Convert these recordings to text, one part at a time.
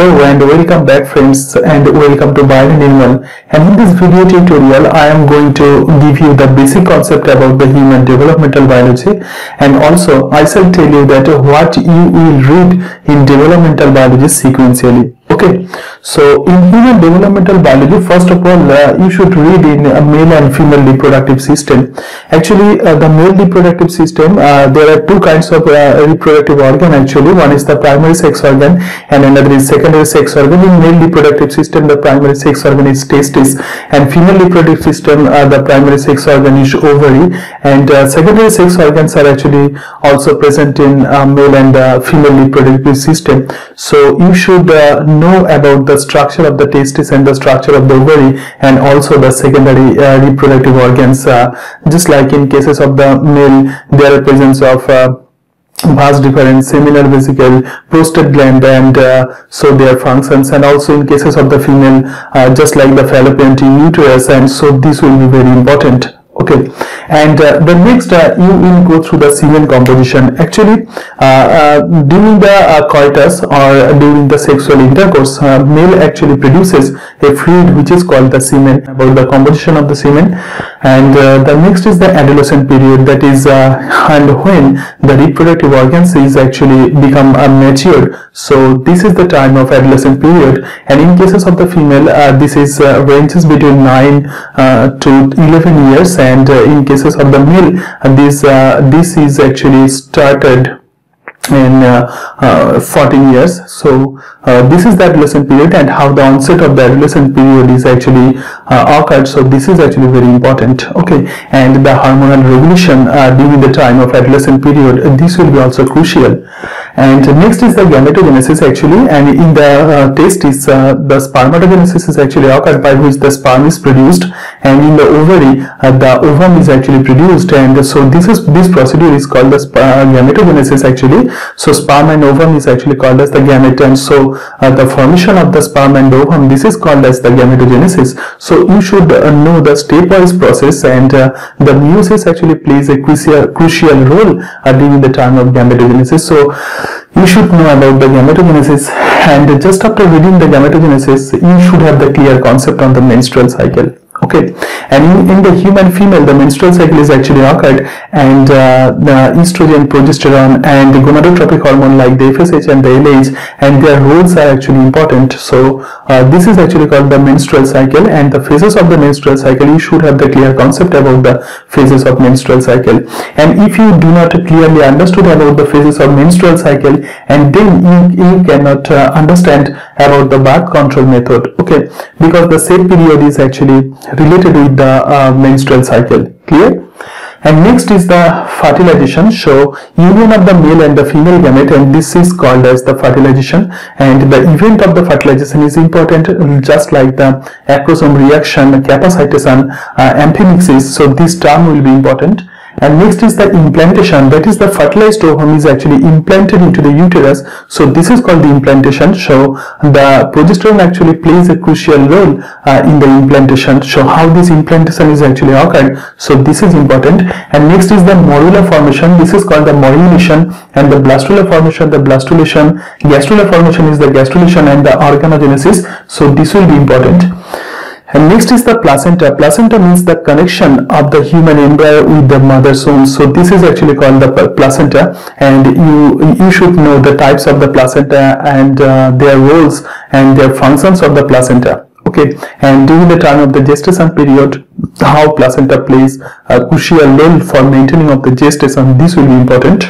Hello and welcome back friends and welcome to Animal and in this video tutorial I am going to give you the basic concept about the human developmental biology. And also I shall tell you that what you will read in developmental biology sequentially okay. So in human developmental biology first of all uh, you should read in a male and female reproductive system. Actually uh, the male reproductive system uh, there are two kinds of uh, reproductive organ actually. One is the primary sex organ and another is secondary sex organ. In male reproductive system the primary sex organ is testis and female reproductive system uh, the primary sex organ is ovary. And uh, secondary sex organs are actually also present in male and female reproductive system. So you should know about the structure of the testis and the structure of the ovary and also the secondary uh, reproductive organs. Uh, just like in cases of the male there are presence of uh, vas deferens, seminal vesicle, prostate gland and uh, so their functions. And also in cases of the female uh, just like the fallopian tube uterus and so this will be very important okay. And uh, the next uh, you will go through the semen composition. Actually uh, uh during the uh, coitus or during the sexual intercourse uh, male actually produces a fluid which is called the semen. About the composition of the semen and uh, the next is the adolescent period that is uh, and when the reproductive organs is actually become matured so this is the time of adolescent period. And in cases of the female uh, this is ranges between 9 to 11 years. And in cases of the male this this is actually started in uh, uh, 14 years. So uh, this is the adolescent period and how the onset of the adolescent period is actually uh, occurred. So this is actually very important. Okay. And the hormonal regulation uh, during the time of adolescent period this will be also crucial and next is the gametogenesis actually and in the uh, testis the spermatogenesis is actually occurred by which the sperm is produced and in the ovary the ovum is actually produced and so this is this procedure is called the gametogenesis actually so sperm and ovum is actually called as the gamete and so uh, the formation of the sperm and ovum this is called as the gametogenesis. So you should uh, know the stepwise process and uh, the meiosis actually plays a crucial, crucial role uh, during the time of gametogenesis. So you should know about the gametogenesis and just after reading the gametogenesis you should have the clear concept on the menstrual cycle okay. And in, in, the human female the menstrual cycle is actually occurred and uh, the estrogen progesterone and the gonadotropic hormone like the FSH and the LH and their roles are actually important. So uh, this is actually called the menstrual cycle and the phases of the menstrual cycle you should have the clear concept about the phases of menstrual cycle. And if you do not clearly understood about the phases of menstrual cycle and then you, you cannot uh, understand about the birth control method. Okay. Because the same period is actually related with the uh, menstrual cycle clear? And next is the fertilization. So union of the male and the female gamete and this is called as the fertilization. And the event of the fertilization is important just like the acrosome reaction capacitation uh, amphimixis so this term will be important and next is the implantation. That is the fertilized ovum is actually implanted into the uterus. So this is called the implantation so the progesterone actually plays a crucial role uh, in the implantation so how this implantation is actually occurred. So this is important. And next is the morula formation. This is called the morulation and the blastula formation the blastulation gastrula formation is the gastrulation and the organogenesis. So this will be important and next is the placenta. Placenta means the connection of the human embryo with the mother's womb. So this is actually called the placenta. And you, you should know the types of the placenta and uh, their roles and their functions of the placenta. Okay. And during the time of the gestation period how placenta plays a crucial role for maintaining of the gestation. This will be important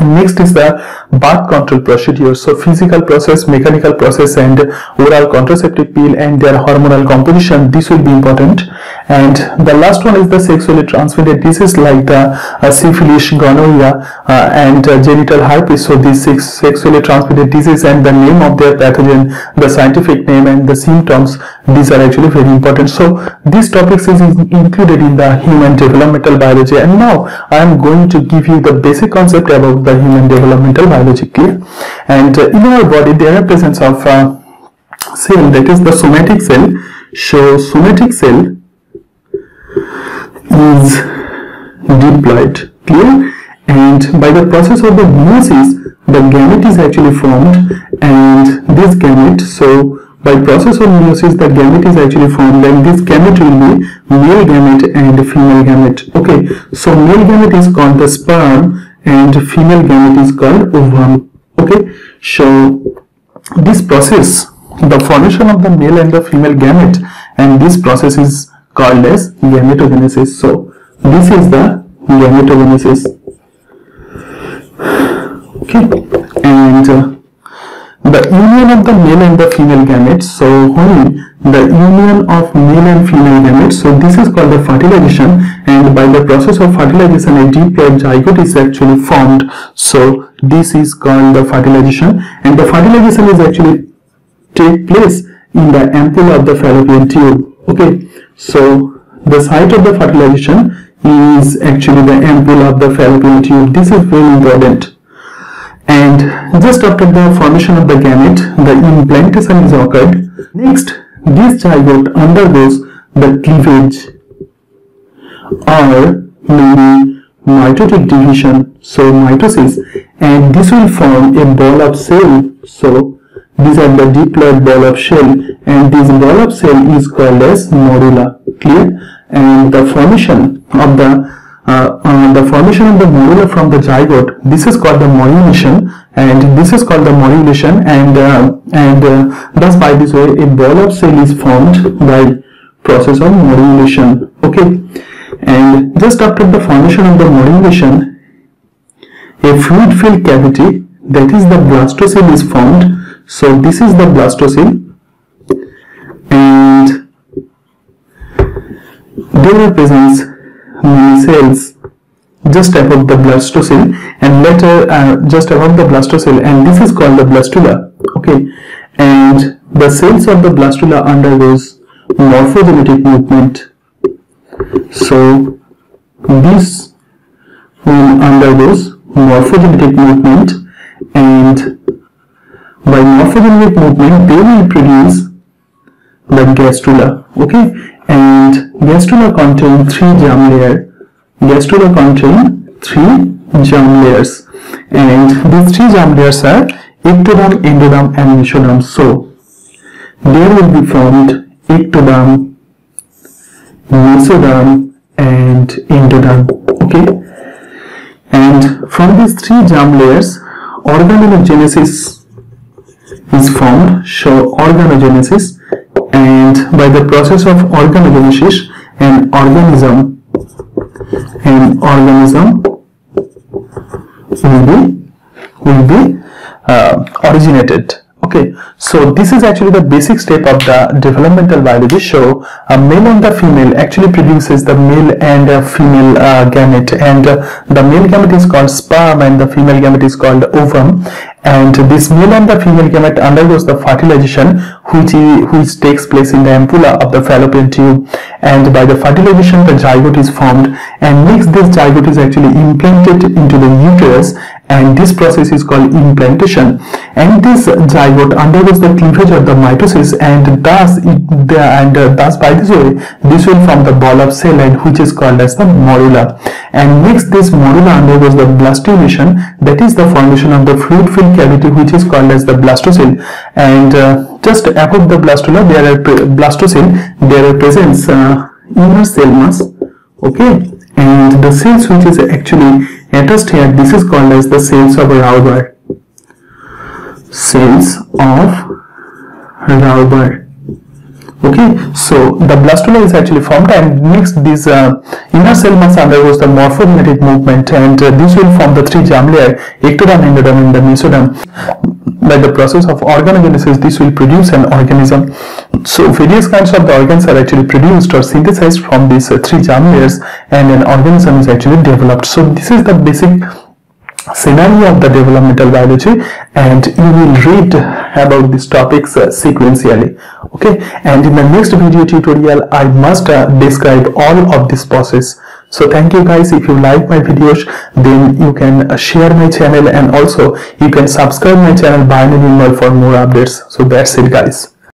next is the birth control procedure. So physical process mechanical process and oral contraceptive pill and their hormonal composition. This will be important. And the last one is the sexually transmitted disease like the uh, syphilis gonorrhea uh, and uh, genital herpes. So these six sexually transmitted disease and the name of their pathogen the scientific name and the symptoms these are actually very important. So these topics is included in the human developmental biology. And now i am going to give you the basic concept about the human developmental biology clear and uh, in our body there are presence of uh, cell that is the somatic cell. So somatic cell is diploid clear? And and by the process of the meiosis the gamete is actually formed and this gamete so by process of meiosis the gamete is actually formed and this gamete will be male gamete and female gamete. Okay so male gamete is called the sperm and female gamete is called ovum. Okay? So this process the formation of the male and the female gamete and this process is called as gametogenesis. So this is the gametogenesis. Okay? And uh, the union of the male and the female gametes so when the union of male and female gametes so this is called the fertilization and by the process of fertilization a diploid zygote is actually formed. So this is called the fertilization and the fertilization is actually take place in the ampulla of the fallopian tube. Okay. So the site of the fertilization is actually the ampulla of the fallopian tube. This is very important. And just after the formation of the gamete the implantation is occurred. Next this zygote undergoes the cleavage. Or maybe mitotic division so mitosis and this will form a ball of cell. So these are the diploid ball of shell and this ball of cell is called as morula clear? And the formation of the uh, the formation of the morula from the zygote this is called the morulation and this is called the morulation and uh, and uh, thus by this way a ball of cell is formed by process of morulation okay? And just after the formation of the morulation a fluid filled cavity that is the blastocele is formed. So this is the blastocele and there represents many cells just above the blastocele and later uh, just above the blastocele and this is called the blastula okay? And the cells of the blastula undergoes morphogenetic movement. So this one undergoes morphogenetic movement and by morphogenetic movement they will produce the gastrula okay and gastrula contain three germ layer. Gastrula contain three germ layers and these three germ layers are ectoderm, endoderm and mesoderm. So there will be formed ectoderm, mesoderm and endoderm. Okay, and from these three germ layers, organogenesis is formed. So organogenesis and by the process of organogenesis an organism an organism will be will be uh, originated. Okay. So this is actually the basic step of the developmental biology so a male and the female. Actually produces the male and female uh, gamete. And uh, the male gamete is called sperm and the female gamete is called ovum and this male and the female gamete undergoes the fertilization which, which takes place in the ampulla of the fallopian tube. And by the fertilization the zygote is formed and next this zygote is actually implanted into the uterus. And this process is called implantation. And this zygote undergoes the cleavage of the mitosis and thus it, and uh, thus by this way this will form the ball of cell and which is called as the morula. And next this morula undergoes the blastulation that is the formation of the fluid filled cavity which is called as the blastocele. And uh, just above the blastula there are blastocele. There are presents uh, inner cell mass okay? And the cells which is actually attached here this is called as the cells of Rauber. Cells of Rauber okay so the blastula is actually formed and next this uh, inner cell mass undergoes the morphogenetic movement and uh, this will form the three germ layer ectoderm endoderm and the mesoderm. By the process of organogenesis this will produce an organism. So various kinds of the organs are actually produced or synthesized from these uh, three germ layers and an organism is actually developed. So this is the basic scenario of the developmental biology and you will read about these topics uh, sequentially okay? And in the next video tutorial i must uh, describe all of this process. So thank you guys. If you like my videos then you can uh, share my channel and also you can subscribe my channel by for more updates. So that's it guys